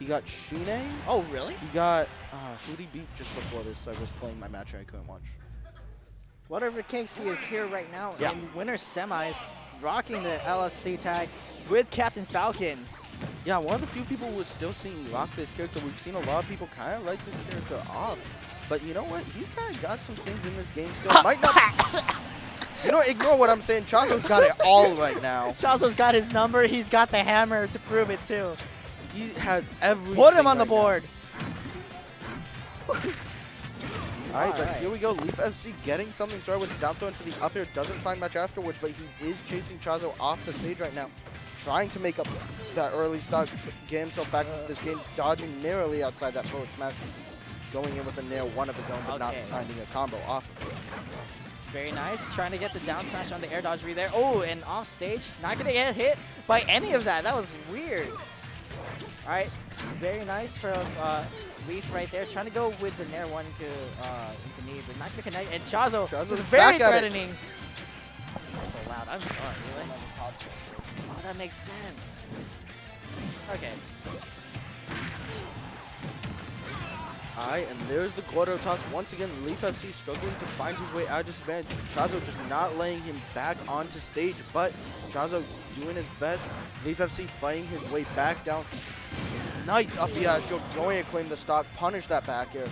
He got Shine. Oh, really? He got, uh, who did he beat just before this? I was playing my match and I couldn't watch. Whatever the case, he is here right now Yeah. in winner semis, rocking the LFC tag with Captain Falcon. Yeah, one of the few people who are still seeing rock this character. We've seen a lot of people kind of write this character off. But you know what? He's kind of got some things in this game still. Might not. you know, ignore what I'm saying. Chazo's got it all right now. Chazo's got his number. He's got the hammer to prove it, too. He has everything. Put him on the right now. board. All right, but Alright. here we go. Leaf FC getting something started with the down throw into the up air. Doesn't find much afterwards, but he is chasing Chazo off the stage right now. Trying to make up that early stock, tr- get himself back into this game, dodging narrowly outside that forward smash. Going in with a nair one of his own, but not finding a combo off of it. Very nice. Trying to get the down smash on the air dodge read there. Oh, and off stage. Not going to get hit by any of that. That was weird. All right. Very nice from uh, Leaf right there. Trying to go with the Nair 1 into, uh, into knee, but not to connect. And Chazo Chazo's was very threatening. This is so loud. I'm sorry. Really? Oh, that makes sense. Okay. Alright, and there's the Gordo toss. Once again, Leaf FC struggling to find his way out of disadvantage. Chazo just not laying him back onto stage, but Chazo doing his best. Leaf FC fighting his way back down. Nice up the ass joke, going to claim the stock, punish that back air.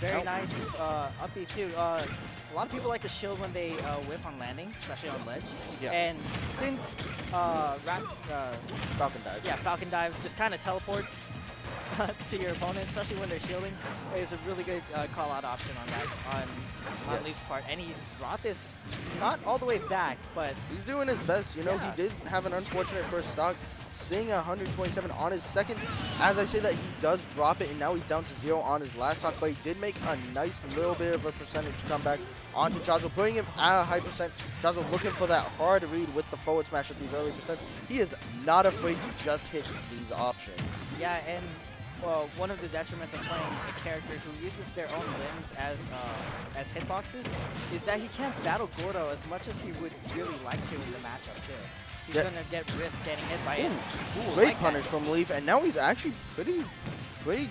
Very nice uh, up B too. Uh, a lot of people like to shield when they uh, whiff on landing, especially on ledge. Yeah. And since uh, uh, Falcon dive. yeah, Falcon Dive just kind of teleports to your opponent, especially when they're shielding, is a really good uh, call-out option on that on on Yeah. Leaf's part. And he's brought this not all the way back, but He's doing his best. You know, Yeah. he did have an unfortunate first stock, seeing 127 on his second. As I say that, he does drop it, and now he's down to zero on his last stock, but he did make a nice little bit of a percentage comeback onto Chazo, putting him at a high percent. Chazo looking for that hard read with the forward smash at these early percents. He is not afraid to just hit these options. Yeah, and well, one of the detriments of playing a character who uses their own limbs as uh, as hitboxes is that he can't battle Gordo as much as he would really like to in the matchup too. He's Yeah. gonna get risk getting hit by it. Ooh, Great like that. punish from Leaf, and now he's actually pretty, pretty,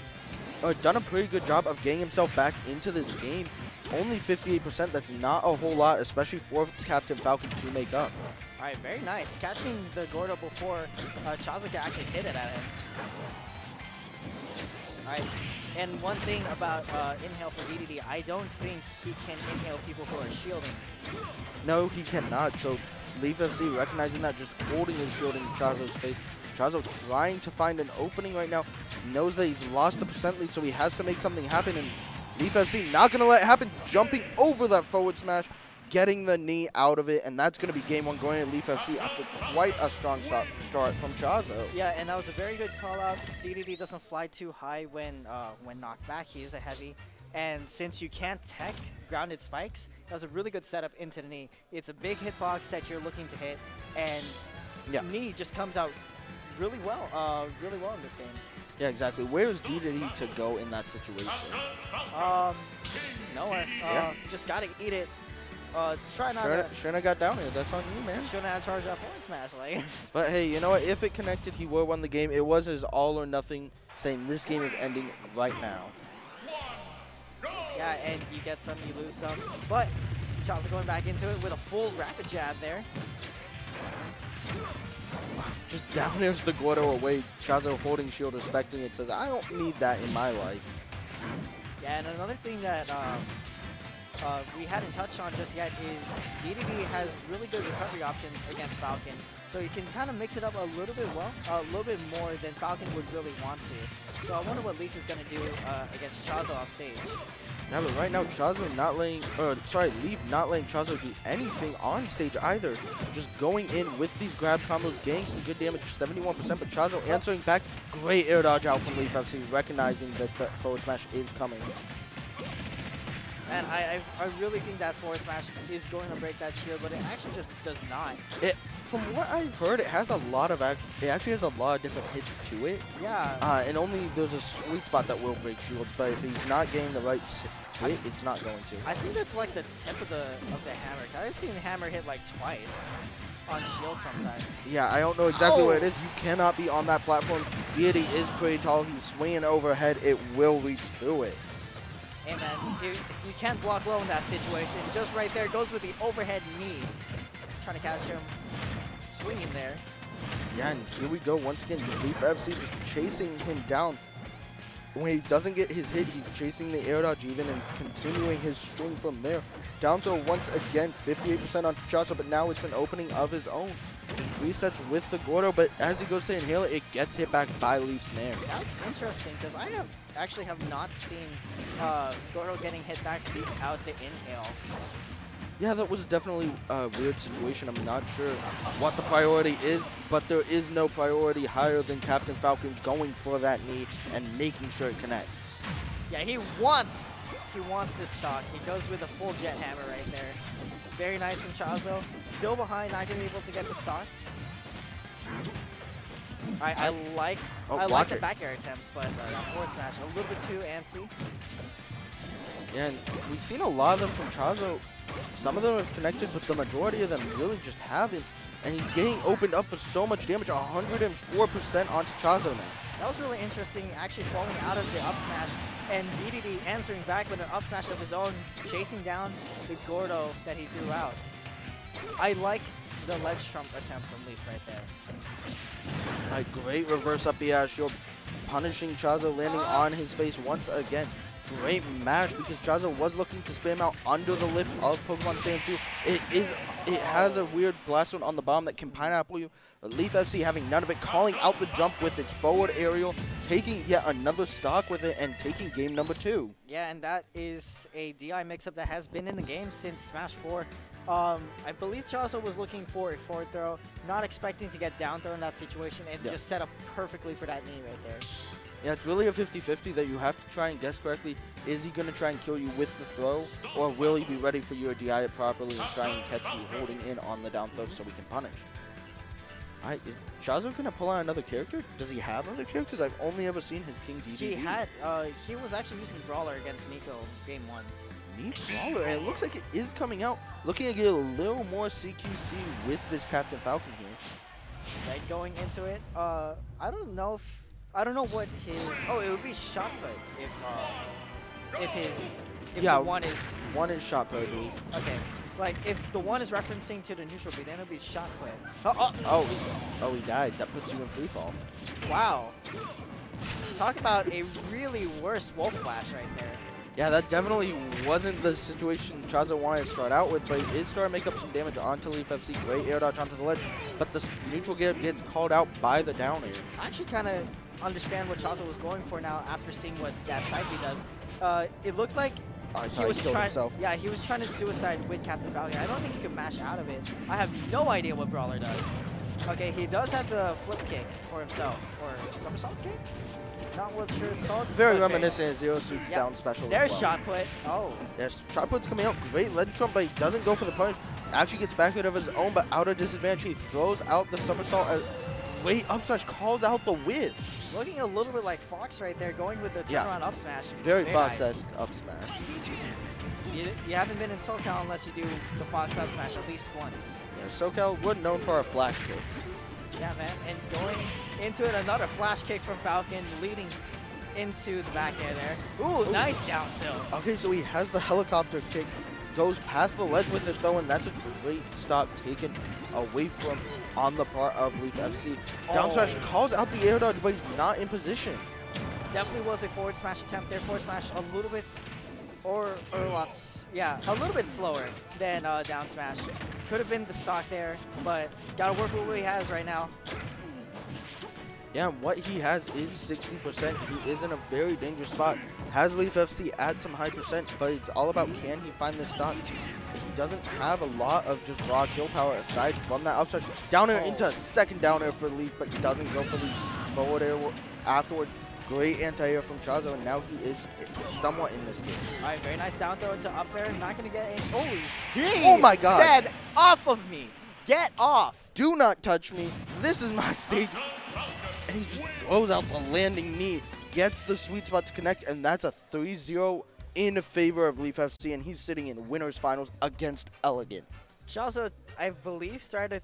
uh, done a pretty good job of getting himself back into this game. Only 58%, that's not a whole lot, especially for Captain Falcon to make up. All right, very nice. Catching the Gordo before uh, Chazo can actually hit it at him. All right, and one thing about uh, inhale for DDD, I don't think he can inhale people who are shielding. No, he cannot, so Leaf FC recognizing that, just holding his shield in Chazo's face. Chazo trying to find an opening right now, knows that he's lost the percent lead, so he has to make something happen, and Leaf FC not going to let it happen, jumping over that forward smash, getting the knee out of it, and that's going to be game one going to Leaf FC after quite a strong start, start from Chazo. Yeah, and that was a very good call out. DDD doesn't fly too high when uh, when knocked back. He is a heavy. And since you can't tech grounded spikes, that was a really good setup into the knee. It's a big hitbox that you're looking to hit, and Yeah. knee just comes out really well, uh, really well in this game. Yeah, exactly. Where's DDD to go in that situation? Um, nowhere. Uh, Yeah. Just gotta eat it. Uh, try not Sure, to. shouldn't have got down here. That's on you, man. Shouldn't have charged that forward smash. Like, But hey, you know what? If it connected, he would have won the game. It was his all or nothing, saying this game is ending right now. Yeah, and you get some, you lose some. But Chazo going back into it with a full rapid jab there. Just down there's the Gordo away. Chazo holding shield, respecting it, says, I don't need that in my life. Yeah, and another thing that um, uh, we hadn't touched on just yet is DDD has really good recovery options against Falcon. So you can kind of mix it up a little bit well, a little bit more than Falcon would really want to. So I wonder what Leaf is going to do uh, against Chazo off stage. Yeah, but right now, Chazo not letting, uh, sorry, Leaf not letting Chazo do anything on stage either. Just going in with these grab combos, getting some good damage, 71%, but Chazo answering back. Great air dodge out from Leaf FC, recognizing that the forward smash is coming. And I, I, I really think that forward smash is going to break that shield, but it actually just does not. It from what I've heard, it has a lot of act it actually has a lot of different hits to it. Yeah. Uh, and only there's a sweet spot that will break shields, but if he's not getting the right hit, it's not going to. I think that's like the tip of the of the hammer. I've seen the hammer hit like twice on shield sometimes. Yeah, I don't know exactly where it Oh. You cannot be on that platform. Dedede is pretty tall. He's swinging overhead. It will reach through it. Hey man, uh, you, you can't block low in that situation. Just right there, goes with the overhead knee. Trying to catch him swinging there. Yeah, and here we go once again. Leaf FC just chasing him down. When he doesn't get his hit, he's chasing the air dodge even and continuing his string from there. Down throw once again, 58% on Chazo, but now it's an opening of his own. Resets with the Gordo, but as he goes to inhale it, it gets hit back by Leaf's nair. That's interesting because I have actually have not seen uh, Gordo getting hit back without the inhale. Yeah, that was definitely a weird situation. I'm not sure what the priority is, but there is no priority higher than Captain Falcon going for that knee and making sure it connects. Yeah, he wants he wants this stock. He goes with a full jet hammer right there. Very nice from Chazo. Still behind, not gonna be able to get the stock. I, I like Oh, I like the it. back air attempts, but uh, forward smash a little bit too antsy. Yeah, and we've seen a lot of them from Chazo. Some of them have connected, but the majority of them really just haven't. And he's getting opened up for so much damage, 104% onto Chazo now. That was really interesting, actually falling out of the up smash, and DDD answering back with an up smash of his own, chasing down the Gordo that he threw out. I like the ledge trump attempt from Leaf right there. A great reverse up the ass shield, punishing Chazo, landing ah. on his face once again. Great mash because Chazo was looking to spam out under the lip of Pokemon Stadium 2. It is, it has a weird blast zone on the bomb that can pineapple you. Leaf FC having none of it, calling out the jump with its forward aerial, taking yet another stock with it, and taking game number two. Yeah, and that is a DI mix-up that has been in the game since Smash 4. Um, I believe Chazo was looking for a forward throw, not expecting to get down throw in that situation, and just set up perfectly for that knee right there. Yeah, it's really a 50-50 that you have to try and guess correctly. Is he going to try and kill you with the throw, or will he be ready for you to DI it properly and try and catch you holding in on the down throw so we can punish? I, is Chazo going to pull out another character? Does he have other characters? I've only ever seen his King DDD. He had, uh, he was actually using Brawler against Nico game one. Neat Brawler, and it looks like it is coming out. Looking to get a little more CQC with this Captain Falcon here. Right, going into it, uh, I don't know if, I don't know what his, oh, it would be shot put if, uh, if his, if Yeah. the one is, One is shot put, okay, like, if the one is referencing to the neutral beat, then it would be shot put. Oh, oh, Oh, oh, he died. That puts you in free fall. Wow. Talk about a really worse Wolf Flash right there. Yeah, that definitely wasn't the situation Chazo wanted to start out with, but he did start to make up some damage onto Leaf FC. Great air dodge onto the ledge, but the neutral gear gets called out by the down air. I actually kind of understand what Chazo was going for now after seeing what that side B does. Uh, it looks like I he was trying. himself. Yeah, he was trying to suicide with Captain Falcon. I don't think he could mash out of it. I have no idea what Brawler does. Okay, he does have the flip kick for himself, or somersault kick. Not what sure it's called. Very Okay. reminiscent of Zero Suit's Yep. down special. There's well. shot put. Oh, Yes, shot put's coming out. Great ledge trump, but he doesn't go for the punish. Actually gets back out of his own, but out of disadvantage. He throws out the somersault. As great up smash calls out the whip. Looking a little bit like Fox right there, going with the Yeah. turnaround up smash. Very nice. Fox-esque up smash. You, you haven't been in SoCal unless you do the Fox up smash at least once. Yeah, SoCal, we're known for our flash kicks. Yeah, man. And going into it, another flash kick from Falcon, leading into the back air there. Ooh, Ooh. nice down tilt. Okay, so he has the helicopter kick, goes past the ledge with it though, and that's a great stop taken away from on the part of Leaf FC. Down Oh. smash calls out the air dodge, but he's not in position. Definitely was a forward smash attempt there. Forward smash a little bit, or, or lots, yeah, a little bit slower than uh, down smash. Could have been the stock there, but gotta work with what he has right now. Yeah, what he has is 60%. He is in a very dangerous spot. Has Leaf FC at some high percent, but it's all about can he find the stock. He doesn't have a lot of just raw kill power aside from that upside. Down air into a second down air for Leaf, but he doesn't go for the forward air afterward. Great anti-air from Chazo, and now he is somewhat in this game. All right, very nice down throw into up air. Not gonna get any. Oh, he Oh my God. said off of me. Get off! Do not touch me. This is my stage. And he just throws out the landing knee, gets the sweet spot to connect, and that's a 3-0 in favor of Leaf FC, and he's sitting in winners finals against Elegant. She also, I believe, tried to